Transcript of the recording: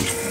Yeah.